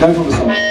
Go for.